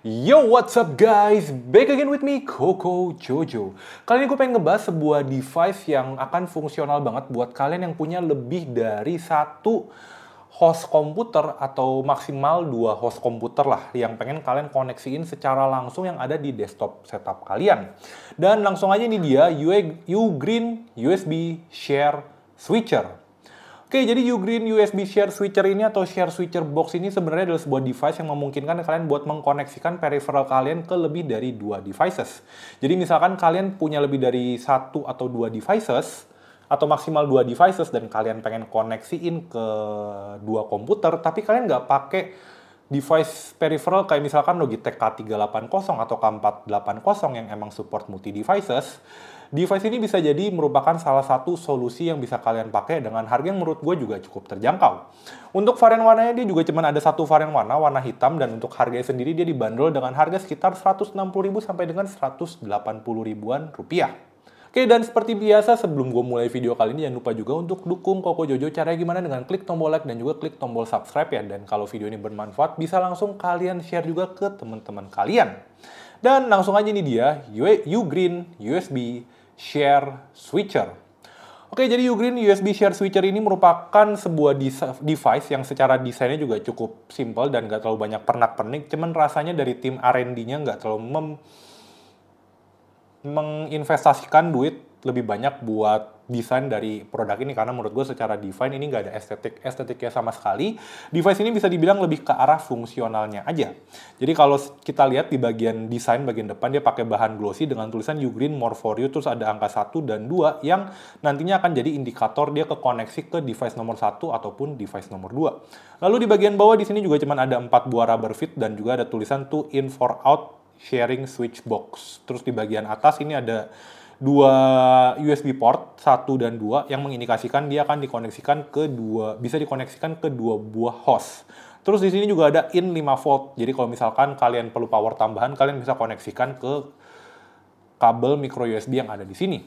Yo, what's up guys? Back again with me, Coco Jojo. Kali ini gue pengen ngebahas sebuah device yang akan fungsional banget buat kalian yang punya lebih dari satu host komputer atau maksimal dua host komputer lah yang pengen kalian koneksiin secara langsung yang ada di desktop setup kalian. Dan langsung aja ini dia Ugreen USB Share Switcher. Oke, jadi Ugreen USB Share Switcher ini atau Share Switcher Box ini sebenarnya adalah sebuah device yang memungkinkan kalian buat mengkoneksikan peripheral kalian ke lebih dari dua devices. Jadi misalkan kalian punya lebih dari satu atau dua devices, atau maksimal dua devices dan kalian pengen koneksiin ke dua komputer, tapi kalian nggak pakai device peripheral kayak misalkan Logitech K380 atau K480 yang emang support multi devices, Device ini bisa jadi merupakan salah satu solusi yang bisa kalian pakai dengan harga yang menurut gue juga cukup terjangkau. Untuk varian warnanya dia juga cuma ada satu varian warna, warna hitam, dan untuk harganya sendiri dia dibanderol dengan harga sekitar 160.000 sampai dengan 180 ribuan rupiah. Oke, dan seperti biasa sebelum gue mulai video kali ini, jangan lupa juga untuk dukung Koko Jojo. Caranya gimana dengan klik tombol like dan juga klik tombol subscribe ya. Dan kalau video ini bermanfaat, bisa langsung kalian share juga ke teman-teman kalian. Dan langsung aja ini dia, Ugreen USB Share Switcher. Oke, jadi Ugreen USB Share Switcher ini merupakan sebuah device yang secara desainnya juga cukup simple dan nggak terlalu banyak pernak-pernik. Cuman rasanya dari tim R&D-nya nggak terlalu mem menginvestasikan duit lebih banyak buat desain dari produk ini karena menurut gue secara desain ini nggak ada estetik estetiknya sama sekali. Device ini bisa dibilang lebih ke arah fungsionalnya aja. Jadi kalau kita lihat di bagian desain bagian depan dia pakai bahan glossy dengan tulisan You Green More For You terus ada angka 1 dan 2 yang nantinya akan jadi indikator dia ke koneksi ke device nomor 1 ataupun device nomor 2. Lalu di bagian bawah di sini juga cuma ada 4 buah rubber fit dan juga ada tulisan to in for out sharing switch box. Terus di bagian atas ini ada dua USB port, satu dan dua, yang mengindikasikan dia akan dikoneksikan ke dua, bisa dikoneksikan ke dua buah host. Terus di sini juga ada in 5 volt. Jadi kalau misalkan kalian perlu power tambahan, kalian bisa koneksikan ke kabel micro USB yang ada di sini.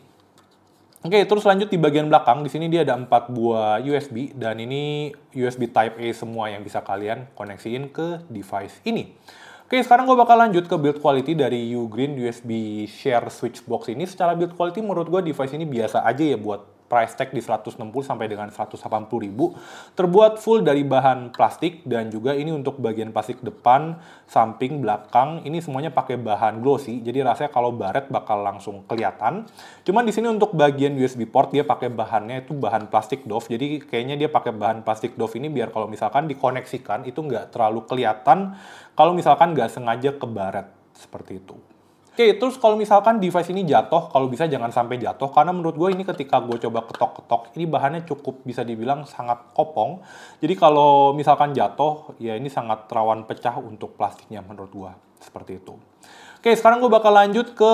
Oke, terus lanjut di bagian belakang, di sini dia ada 4 buah USB dan ini USB Type A semua yang bisa kalian koneksiin ke device ini. Oke, sekarang gue bakal lanjut ke build quality dari Ugreen USB Share Switch Box ini. Secara build quality menurut gue device ini biasa aja ya buat price tag di 160 sampai dengan 180 ribu. Terbuat full dari bahan plastik dan juga ini untuk bagian plastik depan, samping, belakang, ini semuanya pakai bahan glossy. Jadi rasanya kalau baret bakal langsung kelihatan. Cuman di sini untuk bagian USB port dia pakai bahannya itu bahan plastik doff. Jadi kayaknya dia pakai bahan plastik doff ini biar kalau misalkan dikoneksikan itu nggak terlalu kelihatan kalau misalkan nggak sengaja ke baret seperti itu. Oke, terus kalau misalkan device ini jatuh, kalau bisa jangan sampai jatuh, karena menurut gue ini ketika gue coba ketok-ketok, ini bahannya cukup bisa dibilang sangat kopong. Jadi kalau misalkan jatuh, ya ini sangat rawan pecah untuk plastiknya menurut gue. Seperti itu. Oke, sekarang gue bakal lanjut ke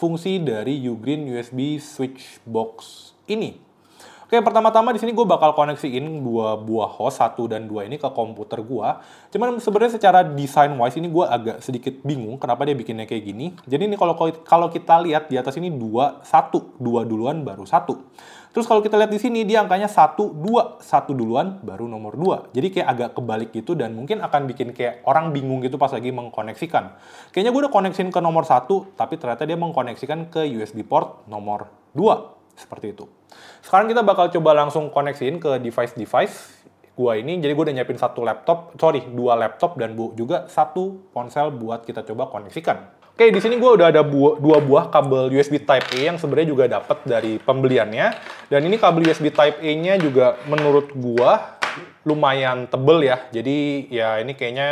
fungsi dari Ugreen USB Switch Box ini. Oke, pertama-tama di sini gue bakal koneksiin dua buah host, satu dan dua ini ke komputer gue. Cuman sebenarnya secara design wise ini gue agak sedikit bingung kenapa dia bikinnya kayak gini. Jadi ini kalau kalau kita lihat di atas ini dua, satu, dua duluan baru satu. Terus kalau kita lihat di sini dia angkanya satu, dua, satu duluan baru nomor dua. Jadi kayak agak kebalik gitu dan mungkin akan bikin kayak orang bingung gitu pas lagi mengkoneksikan. Kayaknya gue udah koneksiin ke nomor satu, tapi ternyata dia mengkoneksikan ke USB port nomor dua. Seperti itu. Sekarang kita bakal coba langsung koneksiin ke device-device gua ini. Jadi gue udah nyiapin satu laptop, sorry, dua laptop dan bu juga satu ponsel buat kita coba koneksikan. Oke, di sini gue udah ada bu dua buah kabel USB Type A yang sebenarnya juga dapat dari pembeliannya. Dan ini kabel USB Type A-nya juga menurut gue lumayan tebel ya. Jadi ya ini kayaknya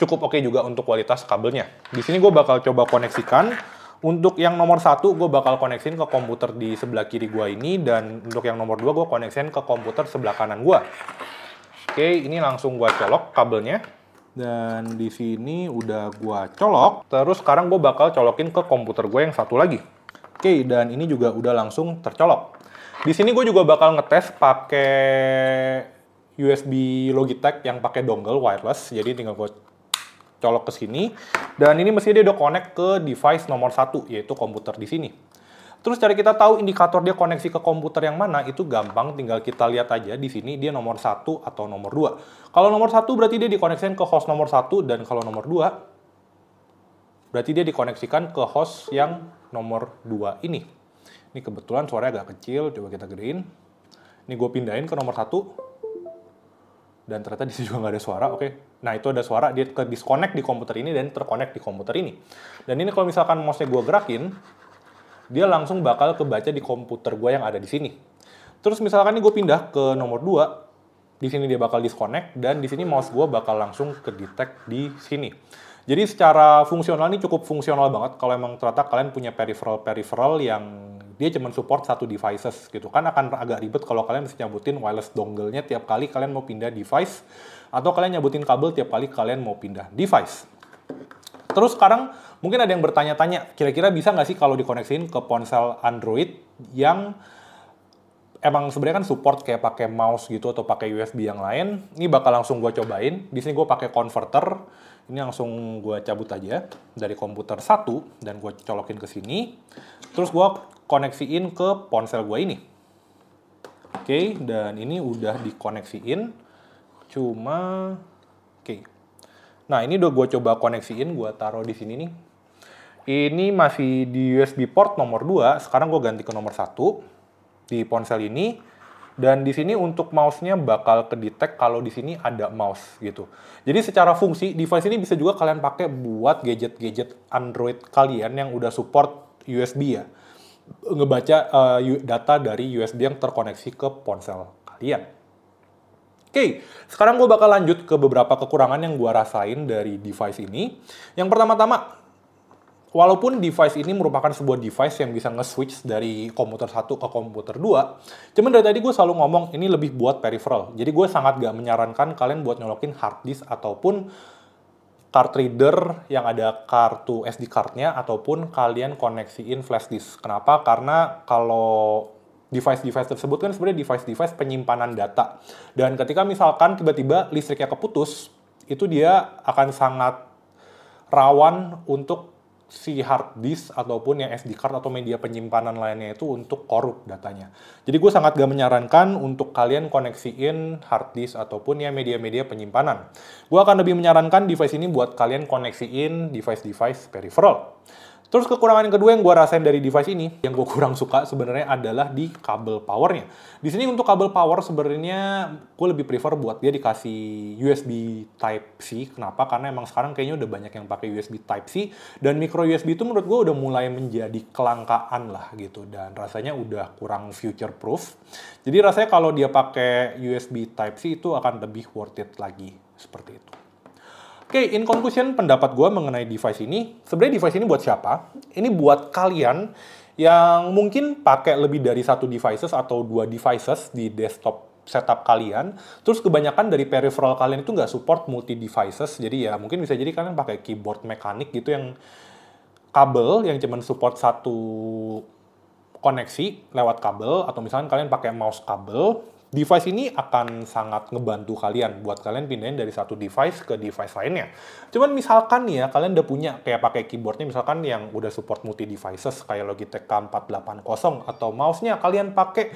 cukup oke okay juga untuk kualitas kabelnya. Di sini gue bakal coba koneksikan. Untuk yang nomor satu, gue bakal koneksin ke komputer di sebelah kiri gue ini, dan untuk yang nomor dua, gue koneksin ke komputer sebelah kanan gue. Oke, ini langsung gue colok kabelnya. Dan di sini udah gue colok. Terus sekarang gue bakal colokin ke komputer gue yang satu lagi. Oke, dan ini juga udah langsung tercolok. Di sini gue juga bakal ngetes pakai USB Logitech yang pakai dongle wireless. Jadi tinggal gue colok ke sini. Dan ini mesti dia udah connect ke device nomor satu, yaitu komputer di sini. Terus cari kita tahu indikator dia koneksi ke komputer yang mana itu gampang, tinggal kita lihat aja di sini dia nomor satu atau nomor dua. Kalau nomor satu berarti dia dikoneksikan ke host nomor satu dan kalau nomor dua berarti dia dikoneksikan ke host yang nomor dua ini. Ini kebetulan suaranya agak kecil, coba kita gedein. Ini gue pindahin ke nomor satu dan ternyata di sini juga nggak ada suara. Oke, nah itu ada suara dia ke disconnect di komputer ini dan terconnect di komputer ini. Dan ini kalau misalkan mouse-nya gue gerakin, dia langsung bakal kebaca di komputer gue yang ada di sini. Terus misalkan ini gue pindah ke nomor 2, di sini dia bakal disconnect, dan di sini mouse gue bakal langsung ke detect di sini. Jadi secara fungsional ini cukup fungsional banget kalau emang ternyata kalian punya peripheral-peripheral yang dia cuma support satu devices gitu kan akan agak ribet kalau kalian mesti nyabutin wireless dongle-nya tiap kali kalian mau pindah device atau kalian nyabutin kabel tiap kali kalian mau pindah device. Terus sekarang mungkin ada yang bertanya-tanya, kira-kira bisa nggak sih kalau dikoneksiin ke ponsel Android yang emang sebenarnya kan support kayak pakai mouse gitu atau pakai USB yang lain. Ini bakal langsung gue cobain. Di sini gue pakai converter. Ini langsung gue cabut aja dari komputer satu dan gue colokin ke sini. Terus gue koneksiin ke ponsel gue ini. Oke, dan ini udah dikoneksiin. Cuma, oke, Nah, ini udah gue coba koneksiin, gue taruh di sini nih. Ini masih di USB port nomor 2, sekarang gue ganti ke nomor 1 di ponsel ini. Dan di sini untuk mouse-nya bakal kedetek kalau di sini ada mouse gitu. Jadi secara fungsi, device ini bisa juga kalian pakai buat gadget-gadget Android kalian yang udah support USB ya. Ngebaca uh, data dari USB yang terkoneksi ke ponsel kalian. Oke, sekarang gue bakal lanjut ke beberapa kekurangan yang gue rasain dari device ini. Yang pertama-tama, walaupun device ini merupakan sebuah device yang bisa nge-switch dari komputer satu ke komputer dua, cuman dari tadi gue selalu ngomong ini lebih buat peripheral. Jadi gue sangat gak menyarankan kalian buat nyolokin hard disk ataupun card reader yang ada kartu SD card-nya ataupun kalian koneksiin flash disk. Kenapa? Karena kalau device-device tersebut kan sebenarnya device-device penyimpanan data. Dan ketika misalkan tiba-tiba listriknya keputus, itu dia akan sangat rawan untuk si hard disk ataupun yang SD card atau media penyimpanan lainnya itu untuk korup datanya. Jadi gue sangat gak menyarankan untuk kalian koneksiin hard disk ataupun ya media-media penyimpanan. Gue akan lebih menyarankan device ini buat kalian koneksiin device-device peripheral. Terus kekurangan yang kedua yang gue rasain dari device ini, yang gue kurang suka sebenarnya adalah di kabel powernya. Di sini untuk kabel power sebenarnya gue lebih prefer buat dia dikasih USB Type C. Kenapa? Karena emang sekarang kayaknya udah banyak yang pakai USB Type C dan micro USB itu menurut gue udah mulai menjadi kelangkaan lah gitu dan rasanya udah kurang future proof. Jadi rasanya kalau dia pakai USB Type C itu akan lebih worth it lagi seperti itu. Oke, okay, in conclusion, pendapat gue mengenai device ini, sebenarnya device ini buat siapa? Ini buat kalian yang mungkin pakai lebih dari satu devices atau dua devices di desktop setup kalian, terus kebanyakan dari peripheral kalian itu nggak support multi devices, jadi ya mungkin bisa jadi kalian pakai keyboard mekanik gitu yang kabel yang cuma support satu koneksi lewat kabel, atau misalnya kalian pakai mouse kabel, Device ini akan sangat ngebantu kalian buat kalian pindahin dari satu device ke device lainnya. Cuman misalkan nih ya, kalian udah punya kayak pakai keyboardnya misalkan yang udah support multi devices kayak Logitech K480 atau mouse-nya kalian pakai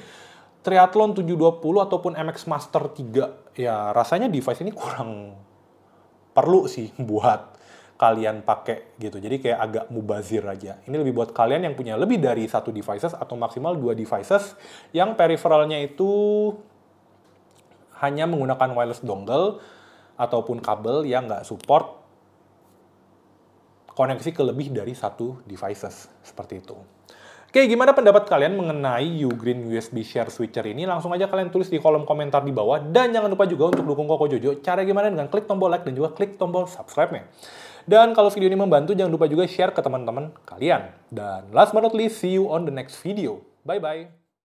Triathlon 720 ataupun MX Master 3. Ya rasanya device ini kurang perlu sih buat kalian pakai gitu. Jadi kayak agak mubazir aja. Ini lebih buat kalian yang punya lebih dari satu devices atau maksimal dua devices yang peripheralnya itu hanya menggunakan wireless dongle ataupun kabel yang nggak support koneksi ke lebih dari satu devices seperti itu. Oke, gimana pendapat kalian mengenai Ugreen USB Share Switcher ini? Langsung aja kalian tulis di kolom komentar di bawah. Dan jangan lupa juga untuk dukung Koko Jojo. Cara gimana dengan klik tombol like dan juga klik tombol subscribe-nya. Dan kalau video ini membantu, jangan lupa juga share ke teman-teman kalian. Dan last but not least, see you on the next video. Bye-bye.